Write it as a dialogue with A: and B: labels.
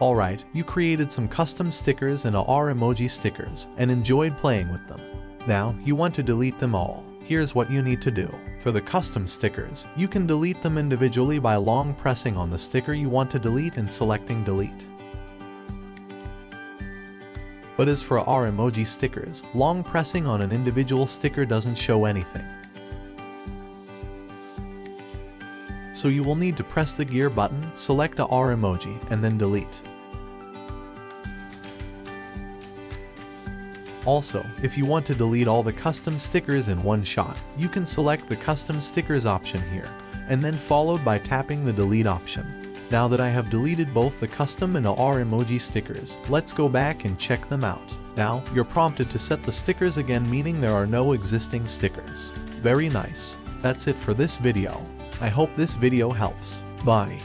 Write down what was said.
A: Alright, you created some custom stickers and AR emoji stickers and enjoyed playing with them. Now, you want to delete them all. Here's what you need to do. For the custom stickers, you can delete them individually by long pressing on the sticker you want to delete and selecting delete. But as for AR emoji stickers, long pressing on an individual sticker doesn't show anything. so you will need to press the gear button, select AR emoji, and then delete. Also, if you want to delete all the custom stickers in one shot, you can select the custom stickers option here, and then followed by tapping the delete option. Now that I have deleted both the custom and R emoji stickers, let's go back and check them out. Now, you're prompted to set the stickers again meaning there are no existing stickers. Very nice. That's it for this video. I hope this video helps. Bye.